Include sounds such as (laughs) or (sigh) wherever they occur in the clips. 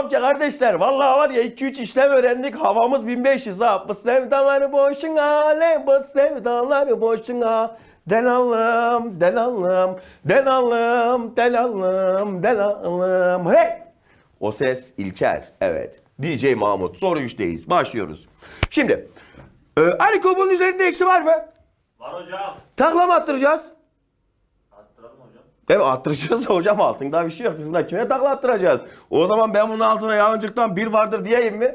Devam ki kardeşler. Vallahi var ya 2-3 işlem öğrendik. Havamız 1500 ha. Bu sevdalar boşuna le bu sevdalar boşuna. Delalım, delalım, delalım, delalım, delalım. Hey! O ses İlker. Evet. DJ Mahmut. Soru 3'teyiz. Başlıyoruz. Şimdi. E, Ariko bunun üzerinde eksi var mı? Var hocam. Takla mı attıracağız? Hocam. Evet attıracağız da hocam altında bir şey yok. Biz buna kime takla attıracağız? O zaman ben bunun altına yalancıktan bir vardır diyeyim mi?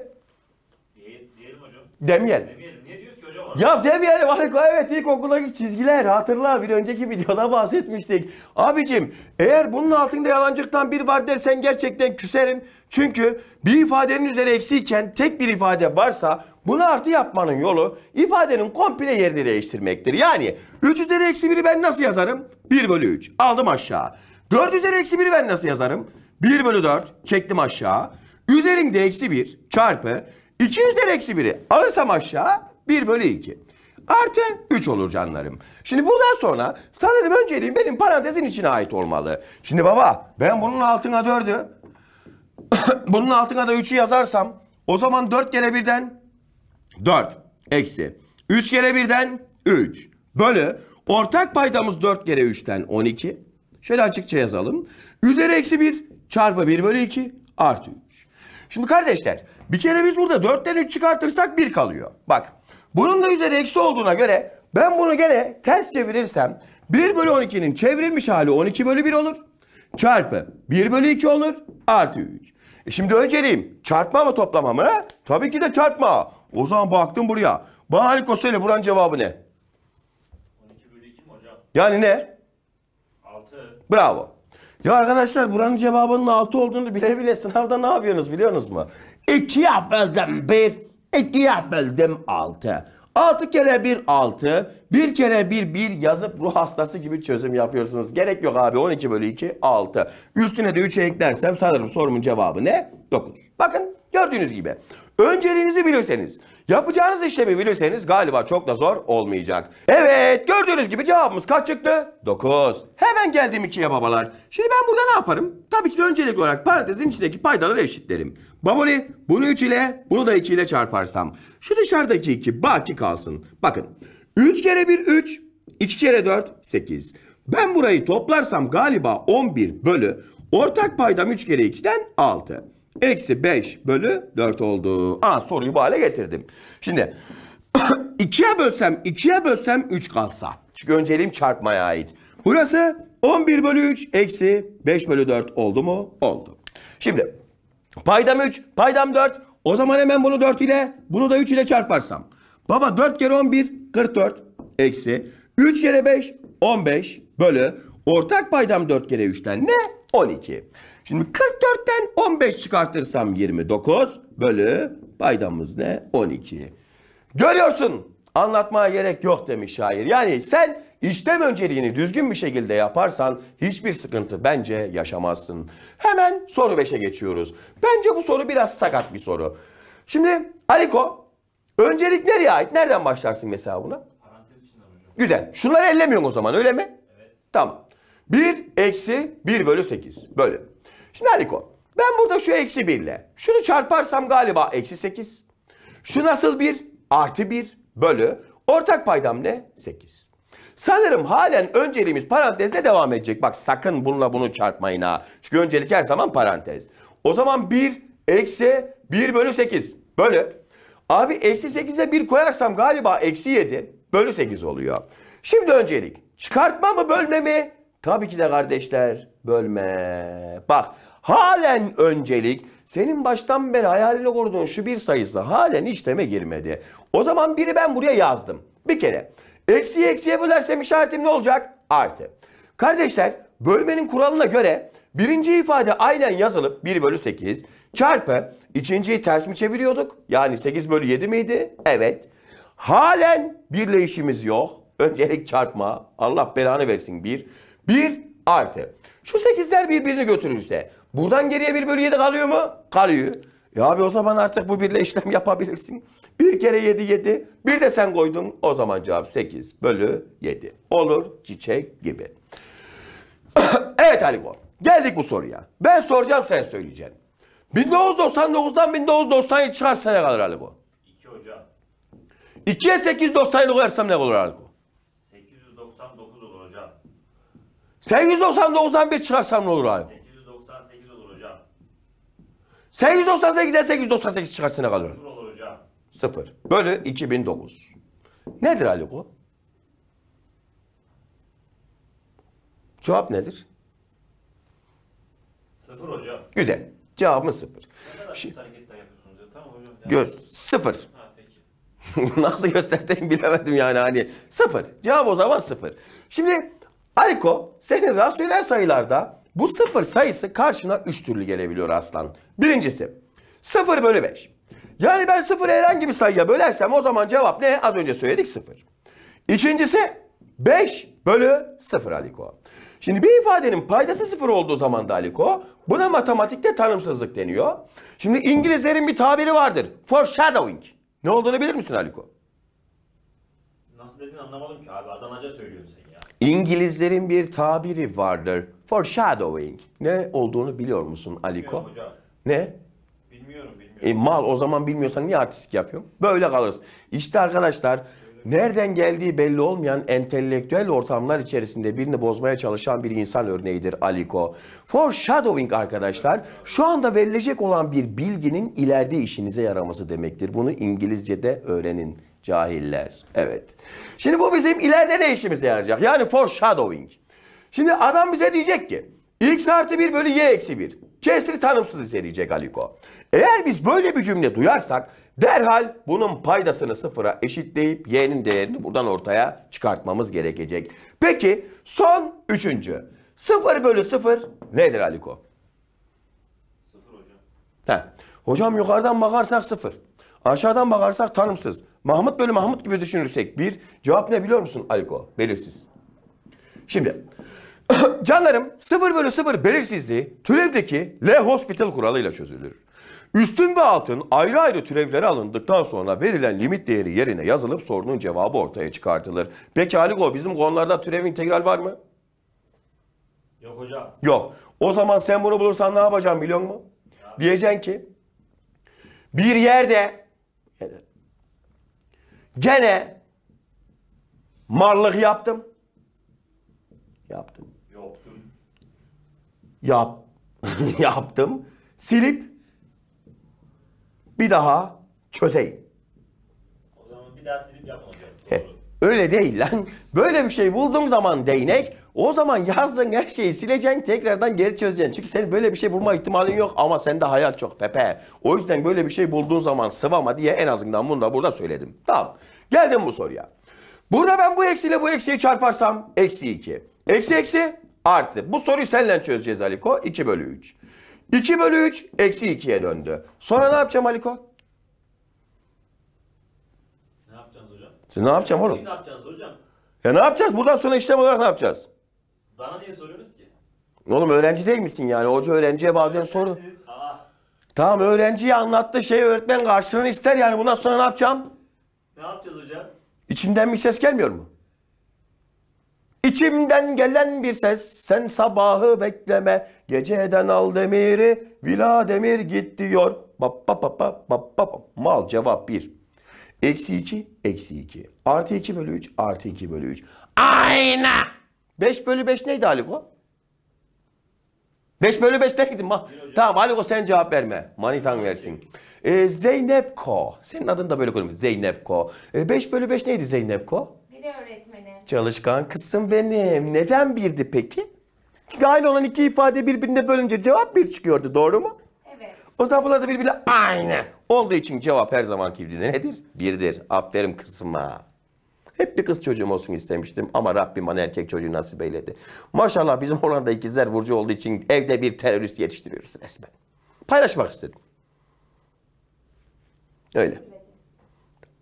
Diye, diyelim hocam. Demeyelim. Demeyelim. Niye diyoruz ki hocam? Ya demeyelim Hariko evet ilkokuldaki çizgiler hatırla bir önceki videoda bahsetmiştik. Abicim eğer bunun altında yalancıktan bir var dersen gerçekten küserim. Çünkü bir ifadenin üzeri eksiyken tek bir ifade varsa bunu artı yapmanın yolu ifadenin komple yerini değiştirmektir. Yani 3 üzeri eksi 1'i ben nasıl yazarım? 1 bölü 3 aldım aşağı. 4 üzeri eksi 1'i ben nasıl yazarım? 1 bölü 4 çektim aşağı. Üzerinde eksi 1 çarpı 2 üzeri eksi 1'i alırsam aşağı 1 bölü 2. Artı 3 olur canlarım. Şimdi buradan sonra sanırım önceliğim benim parantezin içine ait olmalı. Şimdi baba ben bunun altına 4'ü (coughs) bunun altına da 3'ü yazarsam o zaman 4 kere birden 4 eksi 3 kere birden 3 bölü ortak paydamız 4 kere 3'ten 12. Şöyle açıkça yazalım. Üzeri eksi 1 çarpı 1 bölü 2 artı 3. Şimdi kardeşler bir kere biz burada 4'ten 3 çıkartırsak 1 kalıyor. Bak bunun da üzeri eksi olduğuna göre ben bunu gene ters çevirirsem 1 bölü 12'nin çevrilmiş hali 12 bölü 1 olur. Çarpı 1 bölü 2 olur artı 3. E şimdi önceliğim çarpma mı toplama mı? Tabii ki de çarpma. O zaman baktım buraya. Bana Haliko söyle buranın cevabı ne? 12 bölü 2 mi hocam? Yani ne? 6. Bravo. Ya arkadaşlar buranın cevabının 6 olduğunu bile bile sınavda ne yapıyorsunuz biliyorsunuz mu? 2'ye böldüm 1, 2'ye böldüm 6. 6 kere 1 6, 1 kere 1 1 yazıp ruh hastası gibi çözüm yapıyorsunuz. Gerek yok abi 12 bölü 2 6. Üstüne de 3'e eklersem sanırım sorumun cevabı ne? 9. Bakın gördüğünüz gibi. Önceliğinizi bilirseniz, yapacağınız işlemi bilirseniz galiba çok da zor olmayacak. Evet gördüğünüz gibi cevabımız kaç çıktı? 9. Hemen geldim 2'ye babalar. Şimdi ben burada ne yaparım? Tabii ki de öncelikli olarak parantezin içindeki paydaları eşitlerim. Baboli bunu 3 ile bunu da 2 ile çarparsam. Şu dışarıdaki 2 baki kalsın. Bakın 3 kere 1 3, 2 kere 4 8. Ben burayı toplarsam galiba 11 bölü ortak paydam 3 kere 2'den 6. Eksi 5 bölü 4 oldu. Aa soruyu bu hale getirdim. Şimdi (coughs) 2'ye bölsem 2'ye bölsem 3 kalsa. Çünkü önceliğim çarpmaya ait. Burası 11 bölü 3 eksi 5 bölü 4 oldu mu? Oldu. Şimdi paydam 3 paydam 4. O zaman hemen bunu 4 ile bunu da 3 ile çarparsam. Baba 4 kere 11 44 eksi 3 kere 5 15 bölü ortak paydam 4 kere 3'ten ne? 12. Şimdi 44'ten 15 çıkartırsam 29 bölü paydamız ne? 12. Görüyorsun anlatmaya gerek yok demiş şair. Yani sen işlem önceliğini düzgün bir şekilde yaparsan hiçbir sıkıntı bence yaşamazsın. Hemen soru 5'e geçiyoruz. Bence bu soru biraz sakat bir soru. Şimdi Aliko öncelik nereye ait? Nereden başlarsın mesela buna? Güzel. Şunları ellemiyorsun o zaman öyle mi? Evet. Tamam. 1 eksi 1 bölü 8. Böyle. Şimdi Aliko ben burada şu eksi 1 ile şunu çarparsam galiba eksi 8. Şu nasıl 1? Artı 1 bölü. Ortak paydam ne? 8. Sanırım halen önceliğimiz parantezle devam edecek. Bak sakın bununla bunu çarpmayın ha. Çünkü öncelik her zaman parantez. O zaman 1 eksi 1 bölü 8 bölü. Abi eksi 8'e 1 koyarsam galiba eksi 7 bölü 8 oluyor. Şimdi öncelik çıkartma mı bölme mi? Tabii ki de kardeşler bölme. Bak halen öncelik senin baştan beri hayalini kurduğun şu bir sayısı halen işleme girmedi. O zaman biri ben buraya yazdım. Bir kere. Eksiye eksiye bölersem işaretim ne olacak? Artı. Kardeşler bölmenin kuralına göre birinci ifade aynen yazılıp 1 bölü 8 çarpı ikinciyi ters mi çeviriyorduk? Yani 8 bölü 7 miydi? Evet. Halen birle işimiz yok. Öncelik çarpma. Allah belanı versin bir. 1 artı. Şu 8'ler birbirini götürürse buradan geriye 1 bölü 7 kalıyor mu? Kalıyor. Ya abi o zaman artık bu birle işlem yapabilirsin. 1 kere 7 7. Bir de sen koydun. O zaman cevap 8 bölü 7. Olur çiçek gibi. (coughs) evet Aliko. Geldik bu soruya. Ben soracağım sen söyleyeceksin. 1999'dan 1997 çıkarsa ne kadar Ali bu? 2 hocam. 2'ye 897 koyarsam ne olur Ali bu? 899 olur hocam. 899'dan 1 çıkarsam ne olur Ali? 898 olur hocam. 898'den 898 çıkarsa ne kadar? 0 olur hocam. 0 bölü 2009. Nedir Ali bu? Cevap nedir? 0 hocam. Güzel. Cevabımız 0. Ne kadar Şi- hareketler yapıyorsunuz ya? Tamam hocam. Yani- Göz 0. Ha peki. (laughs) Nasıl gösterdiğimi bilemedim yani hani. Sıfır. Cevap o zaman sıfır. Şimdi Aliko senin rasyonel sayılarda bu sıfır sayısı karşına üç türlü gelebiliyor aslan. Birincisi 0 bölü 5. Yani ben sıfırı herhangi bir sayıya bölersem o zaman cevap ne? Az önce söyledik sıfır. İkincisi 5 bölü 0 Aliko. Şimdi bir ifadenin paydası sıfır olduğu zaman da Aliko buna matematikte tanımsızlık deniyor. Şimdi İngilizlerin bir tabiri vardır. Foreshadowing. Ne olduğunu bilir misin Aliko? Nasıl dediğini anlamadım ki abi. Adanaca söylüyorsun sen. İngilizlerin bir tabiri vardır. Foreshadowing. Ne olduğunu biliyor musun Aliko? Ne? Bilmiyorum bilmiyorum. E, mal o zaman bilmiyorsan niye artistik yapıyorsun? Böyle kalırız. İşte arkadaşlar nereden geldiği belli olmayan entelektüel ortamlar içerisinde birini bozmaya çalışan bir insan örneğidir Aliko. Foreshadowing arkadaşlar şu anda verilecek olan bir bilginin ileride işinize yaraması demektir. Bunu İngilizce'de öğrenin cahiller. Evet. Şimdi bu bizim ileride ne işimize yarayacak? Yani foreshadowing. Şimdi adam bize diyecek ki x artı 1 bölü y eksi 1. Kesri tanımsız ise diyecek Aliko. Eğer biz böyle bir cümle duyarsak derhal bunun paydasını sıfıra eşitleyip y'nin değerini buradan ortaya çıkartmamız gerekecek. Peki son üçüncü. 0 bölü 0 nedir Aliko? 0 hocam. Heh. Hocam yukarıdan bakarsak 0. Aşağıdan bakarsak tanımsız. Mahmut bölü Mahmut gibi düşünürsek bir. Cevap ne biliyor musun Aliko? Belirsiz. Şimdi (clears throat) canlarım 0 bölü 0 belirsizliği türevdeki L hospital kuralıyla çözülür. Üstün ve altın ayrı ayrı türevlere alındıktan sonra verilen limit değeri yerine yazılıp sorunun cevabı ortaya çıkartılır. Peki Aliko bizim konularda türev integral var mı? Yok hocam. Yok. O zaman sen bunu bulursan ne yapacaksın biliyor musun? Diyeceksin ki bir yerde gene marlık yaptım. Yaptım. Yoktum. Yap (laughs) yaptım. Silip bir daha çözeyim. O zaman bir daha silip Doğru. Öyle değil lan. Böyle bir şey bulduğun zaman değnek o zaman yazdığın her şeyi sileceksin tekrardan geri çözeceksin. Çünkü senin böyle bir şey bulma ihtimalin yok ama sende hayal çok Pepe. O yüzden böyle bir şey bulduğun zaman sıvama diye en azından bunu da burada söyledim. Tamam. Geldim bu soruya. Burada ben bu eksiyle bu eksiyi çarparsam eksi 2. Eksi eksi artı. Bu soruyu seninle çözeceğiz Aliko. 2 bölü 3. 2 bölü 3 eksi 2'ye döndü. Sonra ne yapacağım Aliko? Ne yapacaksınız hocam? Sen ne yapacağım oğlum? Ne yapacaksınız hocam? Ya ne yapacağız? Buradan sonra işlem olarak ne yapacağız? Bana niye soruyorsunuz ki? Oğlum öğrenci değil misin yani? Hoca öğrenciye bazen soru. Aa, Tamam öğrenciye anlattığı şey öğretmen karşılığını ister yani. Bundan sonra ne yapacağım? ne yapacağız hocam? İçinden bir ses gelmiyor mu? İçimden gelen bir ses sen sabahı bekleme geceden al demiri vila demir git diyor. Bap bap bap bap bap bap. Mal cevap 1. Eksi 2 eksi 2. Artı 2 bölü 3 artı 2 bölü 3. Ayna. 5 bölü 5 neydi Aliko? 5 bölü 5 neydi? Ma tamam Aliko sen cevap verme. Manitan versin. Ee, Zeynep Ko. Senin adın da böyle koymuş. Zeynep Ko. Ee, 5 bölü 5 neydi Zeynep Ko? Biri öğretmenim. Çalışkan kızım benim. Neden birdi peki? Çünkü aynı olan iki ifade birbirine bölünce cevap bir çıkıyordu. Doğru mu? Evet. O zaman bunlar da birbirine aynı. Olduğu için cevap her zamanki gibi nedir? Birdir. Aferin kızıma. Hep bir kız çocuğum olsun istemiştim ama Rabbim bana erkek çocuğu nasip eyledi. Maşallah bizim Hollanda ikizler burcu olduğu için evde bir terörist yetiştiriyoruz resmen. Paylaşmak istedim. Öyle.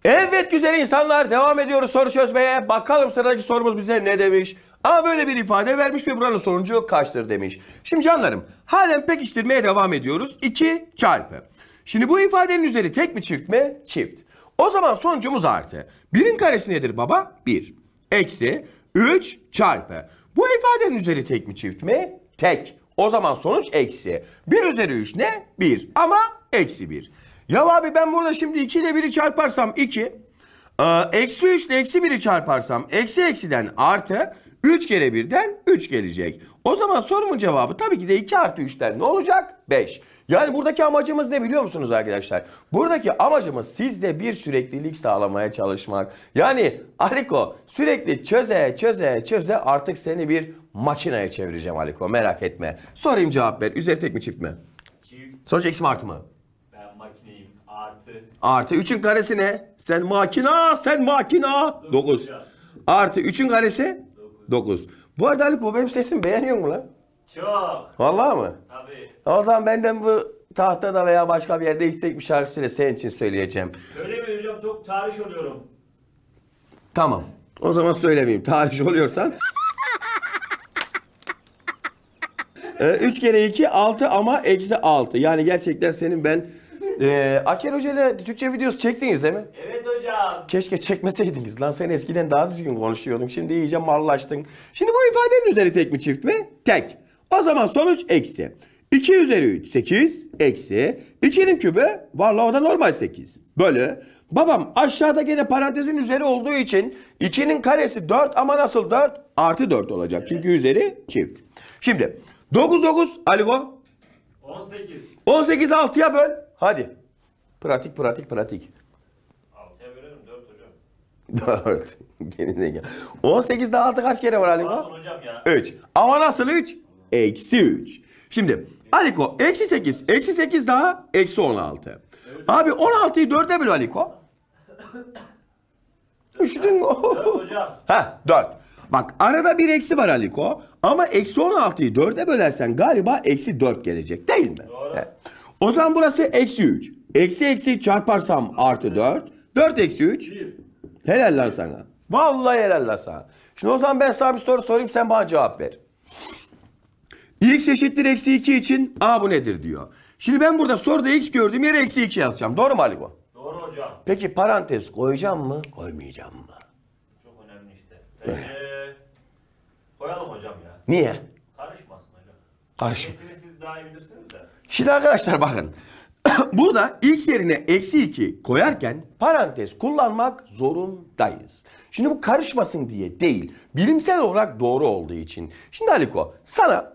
Evet güzel insanlar devam ediyoruz soru çözmeye. Bakalım sıradaki sorumuz bize ne demiş. Ama böyle bir ifade vermiş ve buranın sonucu kaçtır demiş. Şimdi canlarım halen pekiştirmeye devam ediyoruz. 2 çarpı. Şimdi bu ifadenin üzeri tek mi çift mi? Çift. O zaman sonucumuz artı. Birin karesi nedir baba? 1. Eksi 3 çarpı. Bu ifadenin üzeri tek mi çift mi? Tek. O zaman sonuç eksi. 1 üzeri 3 ne? 1. Ama eksi 1. Ya abi ben burada şimdi 2 ile 1'i çarparsam 2. Ee, eksi 3 ile eksi 1'i çarparsam eksi eksiden artı 3 kere 1'den 3 gelecek. O zaman sorumun cevabı tabii ki de 2 artı 3'ten ne olacak? 5. Yani buradaki amacımız ne biliyor musunuz arkadaşlar? Buradaki amacımız sizde bir süreklilik sağlamaya çalışmak. Yani Aliko sürekli çöze çöze çöze artık seni bir makineye çevireceğim Aliko merak etme. Sorayım cevap ver. Üzeri tek mi çift mi? Çift. Sonuç eksi mi artı mı? Ben makineyim. Artı. Artı 3'ün karesi ne? Sen makina, sen makina. 9. Artı 3'ün karesi? 9. Bu arada Aliko benim sesimi beğeniyor mu lan? Çok. Vallahi mı? Tabii. O zaman benden bu tahtada veya başka bir yerde istek bir şarkısıyla senin için söyleyeceğim. Söylemeyin hocam çok tarih oluyorum. Tamam. O zaman söylemeyeyim. Tarih oluyorsan. 3 kere 2 6 ama eksi 6. Yani gerçekten senin ben e, Aker Hoca ile Türkçe videosu çektiniz değil mi? Evet hocam. Keşke çekmeseydiniz lan sen eskiden daha düzgün konuşuyordun. Şimdi iyice mallaştın. Şimdi bu ifadenin üzeri tek mi çift mi? Tek. O zaman sonuç eksi. 2 üzeri 3 8 eksi 2'nin kübü vallahi o da normal 8. Bölü. Babam aşağıda gene parantezin üzeri olduğu için 2'nin karesi 4 ama nasıl 4? Artı 4 olacak. Çünkü üzeri çift. Şimdi 9 9 Aligo 18. 18 6'ya böl. Hadi. Pratik pratik pratik. 6'ya bölerim 4 hocam. 4. Geride gel. 18'de 6 kaç kere var ya. 3. Ama nasıl 3? Eksi 3. Şimdi Aliko eksi 8. Eksi 8 daha eksi 16. Abi 16'yı 4'e böl Aliko. (coughs) Üşüdün mü? 4 hocam. (laughs) Ha 4. Bak arada bir eksi var Aliko. Ama eksi 16'yı 4'e bölersen galiba eksi 4 gelecek değil mi? Doğru. He. O zaman burası eksi 3. Eksi eksi çarparsam artı 4. 4 eksi 3. 1. Helal lan sana. Vallahi helal lan sana. Şimdi o zaman ben sana bir soru sorayım sen bana cevap ver. X eşittir eksi 2 için a bu nedir diyor. Şimdi ben burada soruda x gördüğüm yere eksi 2 yazacağım. Doğru mu Aligo? Doğru hocam. Peki parantez koyacağım mı koymayacağım mı? Çok önemli işte. Ee, koyalım hocam ya. Niye? Karışmasın hocam. Karışma. Nesini siz daha iyi bilirsiniz de. Şimdi arkadaşlar bakın. (coughs) Burada x yerine eksi 2 koyarken parantez kullanmak zorundayız. Şimdi bu karışmasın diye değil. Bilimsel olarak doğru olduğu için. Şimdi Aliko sana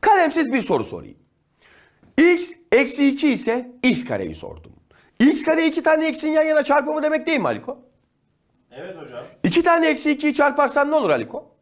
kalemsiz bir soru sorayım. x eksi 2 ise x kareyi sordum. x kare iki tane x'in yan yana çarpımı demek değil mi Aliko? Evet hocam. İki tane eksi 2'yi çarparsan ne olur Aliko?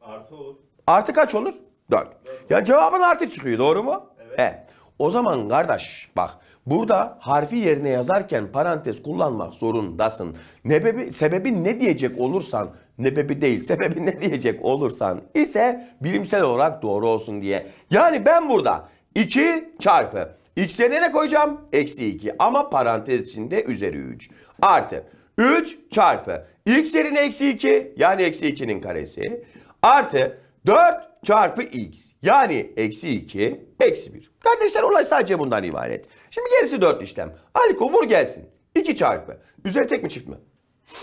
Artı olur. Artı kaç olur? 4. Ya cevabın artı çıkıyor doğru mu? Evet. He. O zaman kardeş bak burada harfi yerine yazarken parantez kullanmak zorundasın. Nebebi, sebebi ne diyecek olursan nebebi değil (laughs) sebebi ne diyecek olursan ise bilimsel olarak doğru olsun diye. Yani ben burada 2 çarpı x yerine ne koyacağım? Eksi 2 ama parantez içinde üzeri 3 artı 3 çarpı x yerine eksi 2 yani eksi 2'nin karesi artı 4 çarpı x yani eksi 2 eksi 1. Kardeşler olay sadece bundan ibaret. Şimdi gerisi 4 işlem. Aliko vur gelsin. 2 çarpı. Üzeri tek mi çift mi?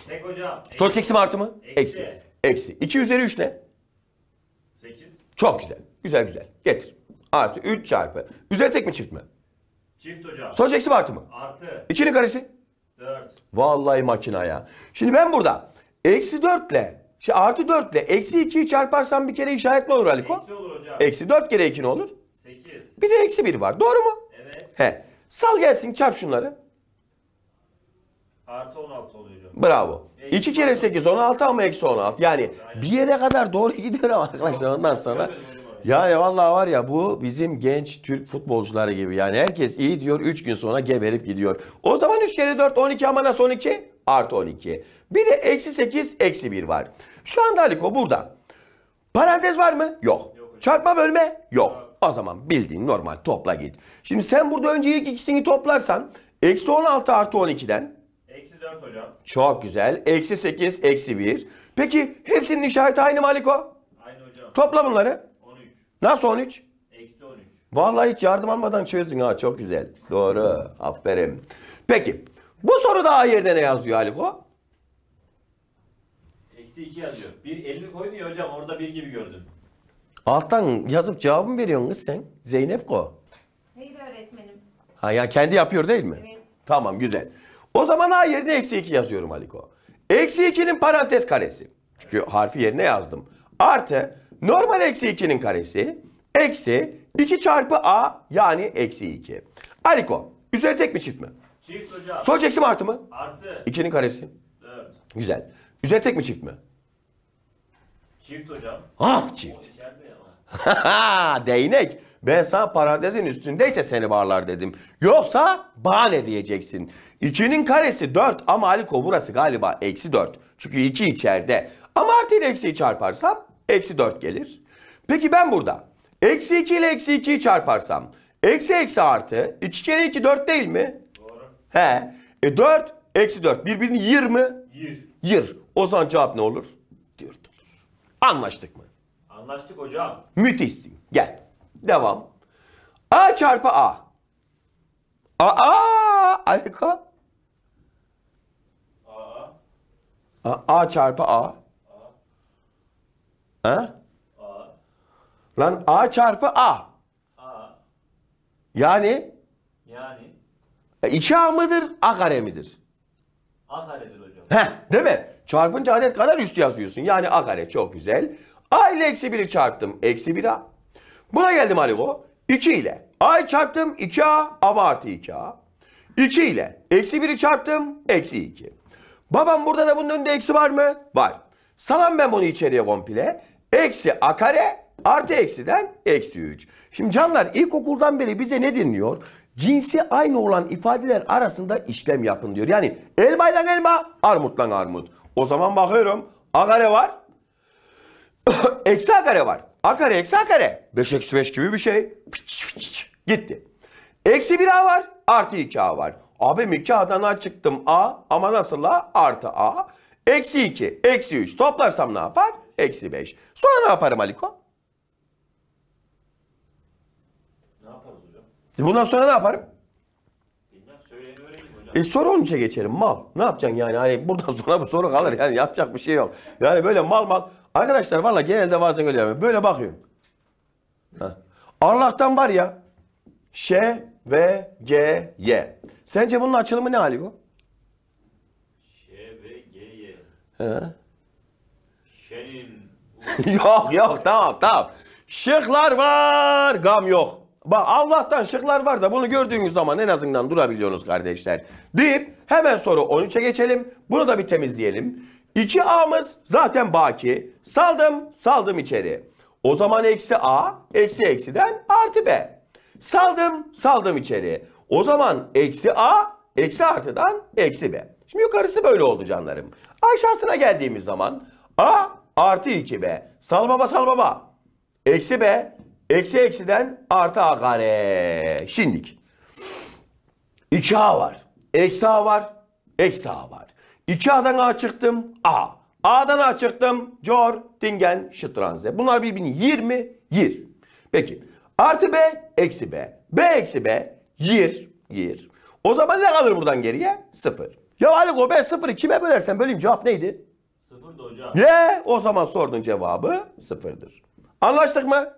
Tek hocam. Sonuç eksi mi artı mı? Eksi. Eksi. 2 üzeri 3 ne? 8. Çok güzel. Güzel güzel. Getir. Artı 3 çarpı. Üzeri tek mi çift mi? Çift hocam. Sonuç eksi mi artı mı? Artı. 2'nin karesi. 4. Vallahi makina ya. Şimdi ben burada eksi 4 ile şey artı 4 ile eksi 2'yi çarparsam bir kere işaretli olur Aliko. Eksi olur hocam. Eksi 4 kere 2 ne olur? 8. Bir de eksi 1 var. Doğru mu? Evet. He. Sal gelsin çarp şunları. Artı 16 oluyor. Bravo. 2 kere 8 16 ama eksi 16. Yani bir yere kadar doğru gidiyor ama arkadaşlar ondan sonra. Yani vallahi var ya bu bizim genç Türk futbolcuları gibi. Yani herkes iyi diyor 3 gün sonra geberip gidiyor. O zaman 3 kere 4 12 ama nasıl 12? Artı 12. Bir de eksi 8 eksi 1 var. Şu anda Aliko burada. Parantez var mı? Yok. Çarpma bölme? Yok. Yok. O zaman bildiğin normal topla git. Şimdi sen burada önce ilk ikisini toplarsan eksi 16 artı 12'den Eksi 4 hocam. çok güzel. Eksi 8 eksi 1. Peki hepsinin işareti aynı mı Aliko? Aynı hocam. Topla bunları. 13. Nasıl 13? Eksi 13. Vallahi hiç yardım almadan çözdün ha çok güzel. Doğru. Aferin. Peki bu soru daha yerde ne yazıyor Aliko? Eksi 2 yazıyor. Bir 50 koydun ya hocam orada bir gibi gördüm. Alttan yazıp cevabı mı veriyorsun kız sen? Zeynep ko. Hayır öğretmenim. Ha ya kendi yapıyor değil mi? Evet. Tamam güzel. O zaman A yerine eksi 2 yazıyorum Aliko. Eksi 2'nin parantez karesi. Çünkü harfi yerine yazdım. Artı normal eksi 2'nin karesi. Eksi 2 çarpı A yani eksi 2. Aliko üzeri tek mi çift mi? Çift hocam. Sonuç eksi mi artı mı? Artı 2'nin karesi. 4. Güzel. Üzeri tek mi çift mi? Çift hocam. Ah çift. (laughs) Değnek. Ben sana parantezin üstündeyse seni bağlar dedim. Yoksa bahane diyeceksin. 2'nin karesi 4 ama Aliko burası galiba eksi 4. Çünkü 2 içeride. Ama artı ile eksiyi çarparsam eksi 4 gelir. Peki ben burada eksi 2 ile eksi 2'yi çarparsam eksi eksi artı 2 kere 2 4 değil mi? Doğru. He. E 4 eksi 4 birbirini yır mı? Yir. Yır. O zaman cevap ne olur? 4 olur. Anlaştık mı? Anlaştık hocam. Müthişsin. Gel. Devam. A çarpı A. A A Alika. A. A, A çarpı A. Ha? A. Lan A çarpı A. A. Yani Yani e, A mıdır? A kare midir? A karedir hocam. Heh, değil mi? Çarpınca adet kadar üst yazıyorsun. Yani A kare çok güzel. A ile eksi 1'i çarptım. Eksi 1A. Buna geldim Aliko. 2 ile. A'yı çarptım 2A ama artı 2A. 2 ile. Eksi 1'i çarptım. Eksi 2. Babam burada da bunun önünde eksi var mı? Var. Salam ben bunu içeriye komple. Eksi A kare artı eksiden eksi 3. Şimdi canlar ilkokuldan beri bize ne dinliyor? Cinsi aynı olan ifadeler arasında işlem yapın diyor. Yani elmayla elma, armutla armut. O zaman bakıyorum. A kare var. (coughs) eksi A kare var. A kare eksi A kare. 5 eksi 5 gibi bir şey. Gitti. Eksi 1A var. Artı 2A var. Abim 2A'dan A çıktım A. Ama nasıl A? Artı A. Eksi 2. Eksi 3. Toplarsam ne yapar? Eksi 5. Sonra ne yaparım Aliko? Ne yaparız hocam? Bundan sonra ne yaparım? E soru 13'e geçelim mal. Ne yapacaksın yani? Hani buradan (laughs) sonra bu soru kalır yani yapacak bir şey yok. Yani böyle mal mal. Arkadaşlar valla genelde bazen öyle yapıyorum. Böyle bakıyorum. Allah'tan var ya. Ş, V, G, Y. Sence bunun açılımı ne Aliko? Ş ve G Y. He? Şenin. (laughs) yok yok tamam tamam. Şıklar var gam yok. Bak Allah'tan şıklar var da bunu gördüğünüz zaman en azından durabiliyorsunuz kardeşler. Deyip hemen soru 13'e geçelim. Bunu da bir temizleyelim. 2A'mız zaten baki. Saldım saldım içeri. O zaman eksi A eksi eksiden artı B. Saldım saldım içeri. O zaman eksi A eksi artıdan eksi B. Şimdi yukarısı böyle oldu canlarım. Aşağısına geldiğimiz zaman A artı 2B. Sal baba sal baba. Eksi B. Eksi eksiden artı A kare. Şimdik. 2A var. Eksi A var. Eksi A var. 2A'dan A çıktım. A. A'dan A çıktım. Cor, Dingen, Şıtranze. Bunlar birbirini 20, yir. Peki. Artı B, eksi B. B eksi B, yir, yir. O zaman ne kalır buradan geriye? Sıfır. Ya Haliko ben sıfırı kime bölersem böleyim cevap neydi? Sıfır da hocam. Ye o zaman sorduğun cevabı sıfırdır. Anlaştık mı?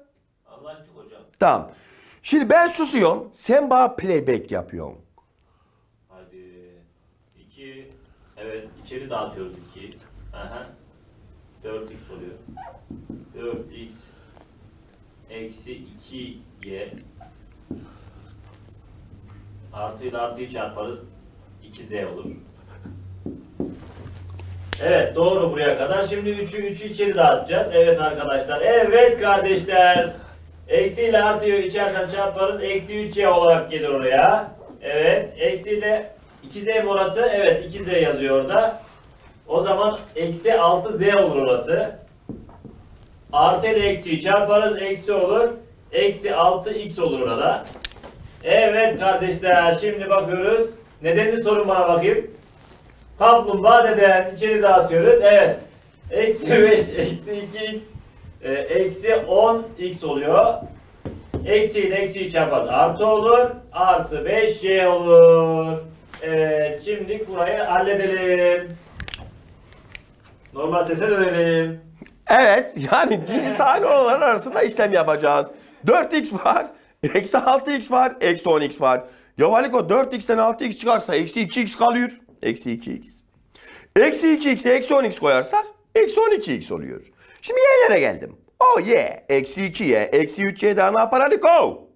Anlaştık hocam. Tamam. Şimdi ben susuyorum. Sen bana playback yapıyorsun. Hadi. 2. Evet içeri dağıtıyoruz 2. Aha. 4x oluyor. 4x eksi 2y artı ile artıyı çarparız 2z olur. Evet doğru buraya kadar. Şimdi 3'ü 3'ü içeri dağıtacağız. Evet arkadaşlar. Evet kardeşler. Eksi ile artıyı içeriden çarparız. Eksi 3y olarak gelir oraya. Evet. Eksi ile 2z mi orası? Evet 2z yazıyor orada. O zaman eksi 6z olur orası. Artı ile eksiyi çarparız. Eksi olur. Eksi 6x olur orada. Evet kardeşler şimdi bakıyoruz. Nedenini sorun bana bakayım. Kaplumbağa deden içeri dağıtıyoruz. Evet. Eksi 5, eksi 2x, e, eksi 10x oluyor. Eksi ile eksiyi çarparız. Artı olur. Artı 5y olur. Evet. Şimdi burayı halledelim. Normal sese dönelim. Evet yani cinsi sahne olanlar arasında işlem yapacağız. 4x var. Eksi 6x var. Eksi 10x var. Ya Valiko 4x'ten 6x çıkarsa eksi 2x kalıyor. Eksi 2x. Eksi 2x'e eksi 10x koyarsak eksi 12x oluyor. Şimdi y'lere geldim. Oh yeah. Eksi 2y. Eksi 3y daha ne yapar Aliko?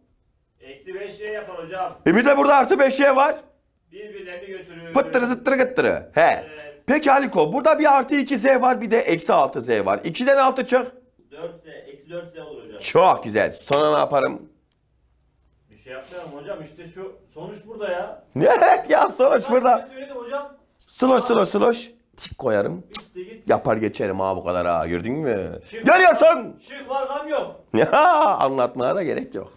Eksi 5y yapar hocam. E bir de burada artı 5y var. Birbirlerini götürür. Pıttırı zıttırı gıttırı. He. Evet. Peki Aliko burada bir artı 2z var bir de eksi 6z var. 2'den 6 çık. 4z, eksi 4z olur hocam. Çok güzel. Sonra ne yaparım? Bir şey yapmıyorum hocam işte şu sonuç burada ya. Evet (laughs) ya sonuç Ben burada. size söyledim hocam. Sloş sloş sloş. Tik koyarım. Bitti git. Yapar geçerim ha bu kadar ha gördün mü? Şimdi- Görüyorsun. Şık var gam yok. (laughs) Ya anlatmaya da gerek yok.